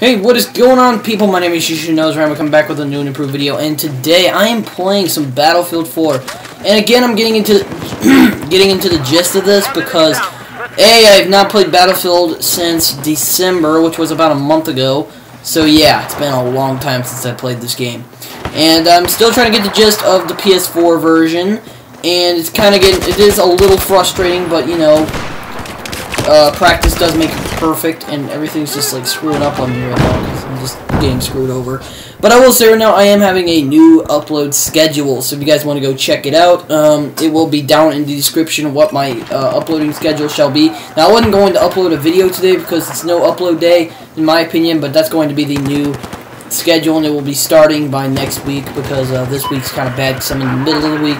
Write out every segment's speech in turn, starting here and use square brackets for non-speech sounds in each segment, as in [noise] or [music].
Hey, what is going on, people? My name is Shishu Knows I'm coming back with a new and improved video, and today I am playing some Battlefield 4. And again, I'm getting into [clears throat] getting into the gist of this because A, I have not played Battlefield since December, which was about a month ago. So yeah, it's been a long time since I played this game. And I'm still trying to get the gist of the PS4 version, and it's kind of getting, it is a little frustrating, but you know, uh, practice does make perfect, and everything's just like screwing up on me right now because I'm just getting screwed over. But I will say right now, I am having a new upload schedule, so if you guys want to go check it out, um, it will be down in the description what my uh, uploading schedule shall be. Now, I wasn't going to upload a video today because it's no upload day, in my opinion, but that's going to be the new schedule, and it will be starting by next week because uh, this week's kind of bad because I'm in the middle of the week.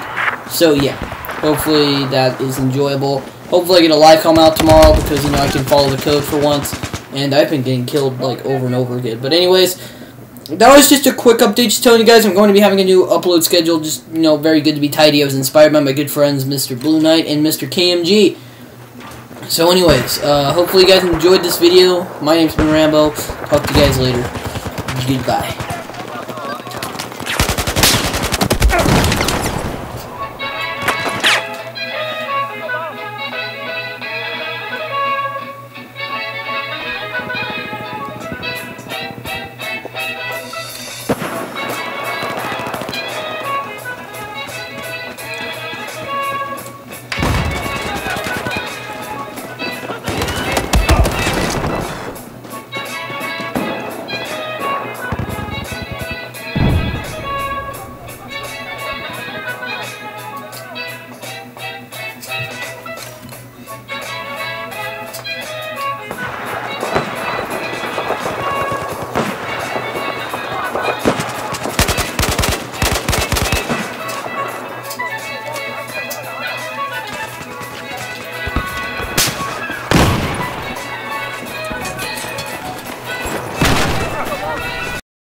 So, yeah, hopefully that is enjoyable. Hopefully I get a live comm out tomorrow because, you know, I can follow the code for once. And I've been getting killed, like, over and over again. But anyways, that was just a quick update just telling you guys I'm going to be having a new upload schedule. Just, you know, very good to be tidy. I was inspired by my good friends, Mr. Blue Knight and Mr. KMG. So anyways, uh, hopefully you guys enjoyed this video. My name's been Rambo. Talk to you guys later. Goodbye.